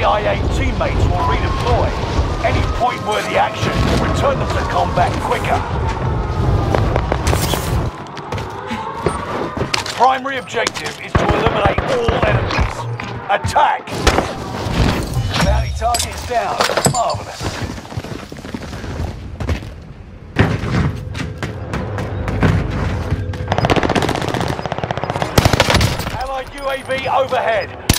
IA teammates will redeploy. Any point-worthy action will return them to combat quicker. Primary objective is to eliminate all enemies. Attack! Bounty targets down. Marvelous. Allied UAV overhead.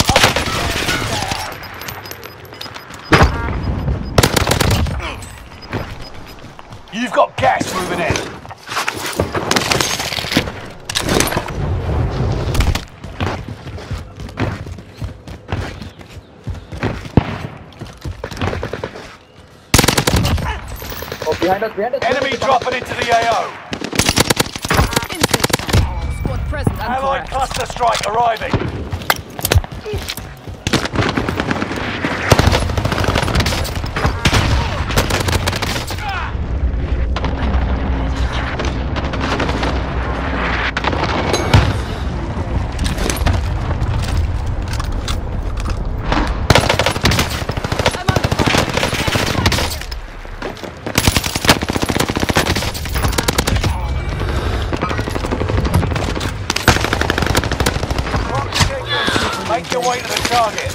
You've got gas moving in. Oh, behind us, behind us. Enemy dropping into the AO. Squad Allied cluster strike arriving. Make your way to the target.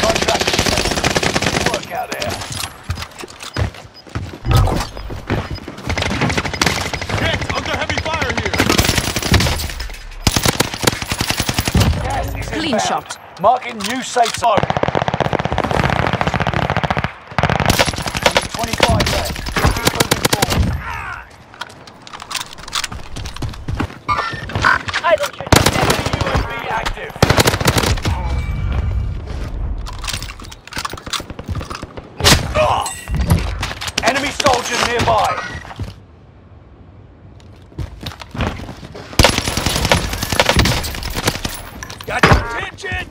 Contract. Work out there. Under heavy fire here! Clean inbound. shot. Marking new safe zone. Soldier nearby. Got your attention!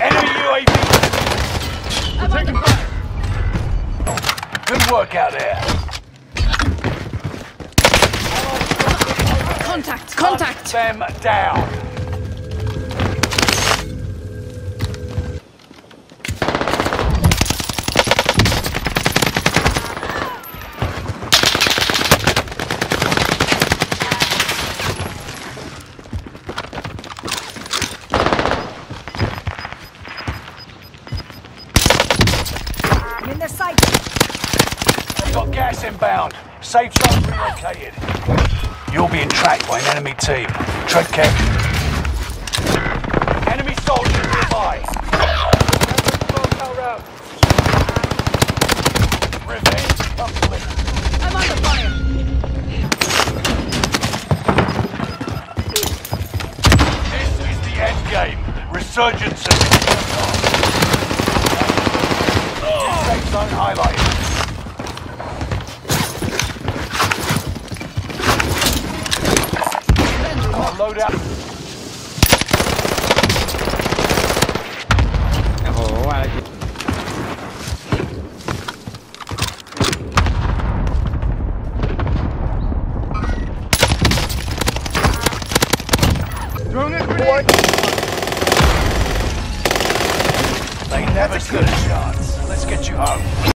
Enemy UAV. I'm under fire. Good work out there. Contact, contact. Them down. Sight. Got gas inbound. Safe zone relocated. You're being tracked by an enemy team. Tread carefully. Enemy soldier nearby. Revenge. I'm under fire. This is the end game. Resurgence of New safe zone highlighted. Load out. โอ้โหว่าอะไรกิน They never stood a chance. Let's get you home.